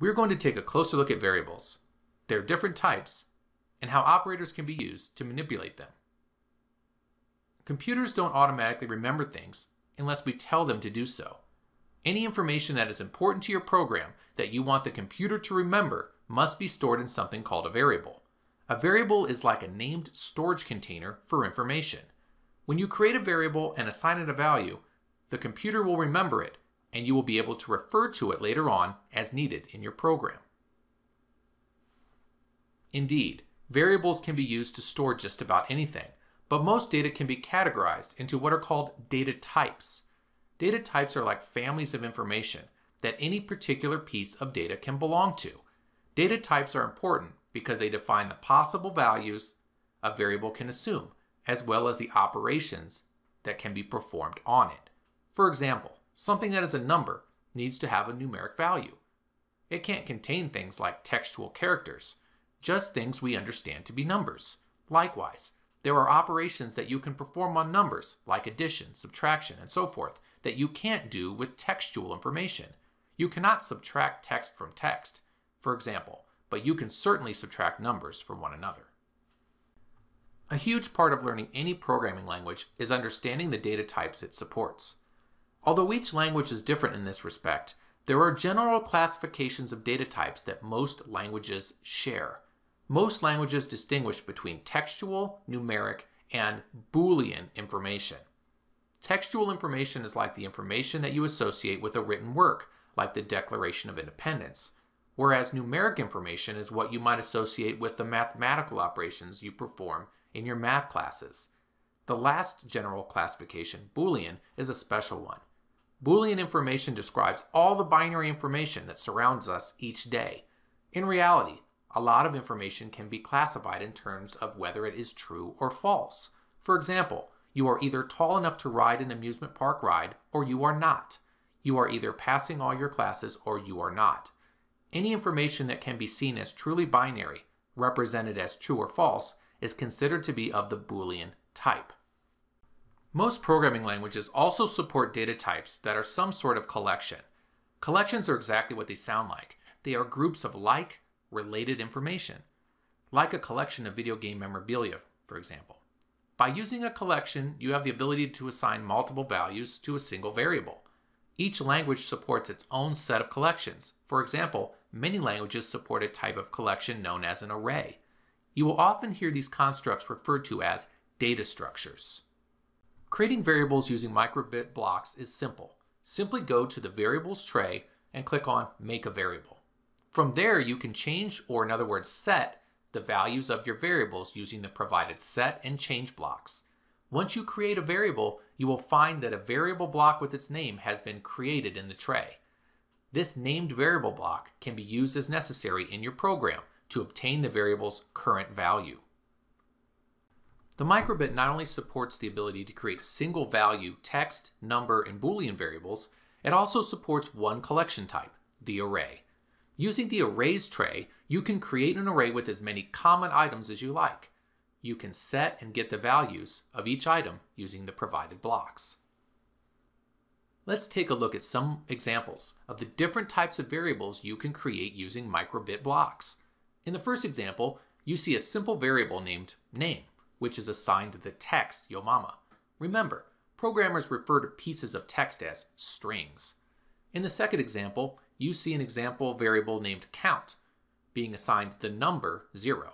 we're going to take a closer look at variables, their different types, and how operators can be used to manipulate them. Computers don't automatically remember things unless we tell them to do so. Any information that is important to your program that you want the computer to remember must be stored in something called a variable. A variable is like a named storage container for information. When you create a variable and assign it a value, the computer will remember it and you will be able to refer to it later on as needed in your program. Indeed, variables can be used to store just about anything, but most data can be categorized into what are called data types. Data types are like families of information that any particular piece of data can belong to. Data types are important because they define the possible values a variable can assume, as well as the operations that can be performed on it. For example, something that is a number needs to have a numeric value. It can't contain things like textual characters, just things we understand to be numbers. Likewise, there are operations that you can perform on numbers, like addition, subtraction, and so forth, that you can't do with textual information. You cannot subtract text from text, for example, but you can certainly subtract numbers from one another. A huge part of learning any programming language is understanding the data types it supports. Although each language is different in this respect, there are general classifications of data types that most languages share. Most languages distinguish between textual, numeric, and Boolean information. Textual information is like the information that you associate with a written work, like the Declaration of Independence, whereas numeric information is what you might associate with the mathematical operations you perform in your math classes. The last general classification, Boolean, is a special one. Boolean information describes all the binary information that surrounds us each day. In reality, a lot of information can be classified in terms of whether it is true or false. For example, you are either tall enough to ride an amusement park ride or you are not. You are either passing all your classes or you are not. Any information that can be seen as truly binary, represented as true or false, is considered to be of the Boolean type. Most programming languages also support data types that are some sort of collection. Collections are exactly what they sound like. They are groups of like, related information, like a collection of video game memorabilia, for example. By using a collection, you have the ability to assign multiple values to a single variable. Each language supports its own set of collections. For example, many languages support a type of collection known as an array. You will often hear these constructs referred to as data structures. Creating variables using microbit blocks is simple. Simply go to the variables tray and click on make a variable. From there, you can change, or in other words, set the values of your variables using the provided set and change blocks. Once you create a variable, you will find that a variable block with its name has been created in the tray. This named variable block can be used as necessary in your program to obtain the variable's current value. The microbit not only supports the ability to create single value text, number, and Boolean variables, it also supports one collection type, the array. Using the arrays tray, you can create an array with as many common items as you like. You can set and get the values of each item using the provided blocks. Let's take a look at some examples of the different types of variables you can create using microbit blocks. In the first example, you see a simple variable named name which is assigned to the text yo mama. Remember, programmers refer to pieces of text as strings. In the second example, you see an example variable named count being assigned the number 0.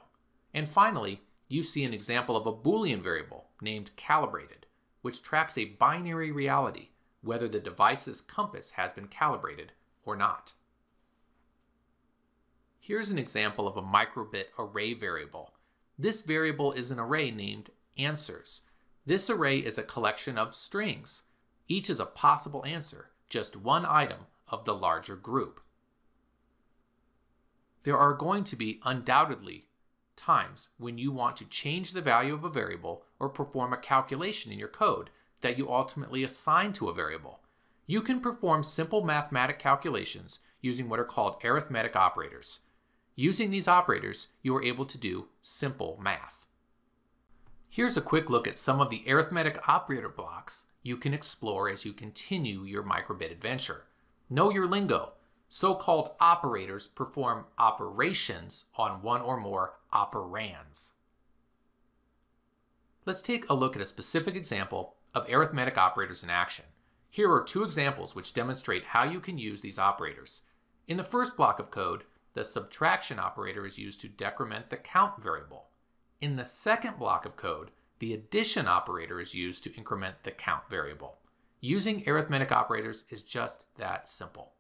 And finally, you see an example of a Boolean variable named calibrated, which tracks a binary reality, whether the device's compass has been calibrated or not. Here's an example of a microbit array variable this variable is an array named answers. This array is a collection of strings. Each is a possible answer, just one item of the larger group. There are going to be undoubtedly times when you want to change the value of a variable or perform a calculation in your code that you ultimately assign to a variable. You can perform simple mathematic calculations using what are called arithmetic operators. Using these operators, you are able to do simple math. Here's a quick look at some of the arithmetic operator blocks you can explore as you continue your microbit adventure. Know your lingo. So-called operators perform operations on one or more operands. Let's take a look at a specific example of arithmetic operators in action. Here are two examples which demonstrate how you can use these operators. In the first block of code, the subtraction operator is used to decrement the count variable. In the second block of code, the addition operator is used to increment the count variable. Using arithmetic operators is just that simple.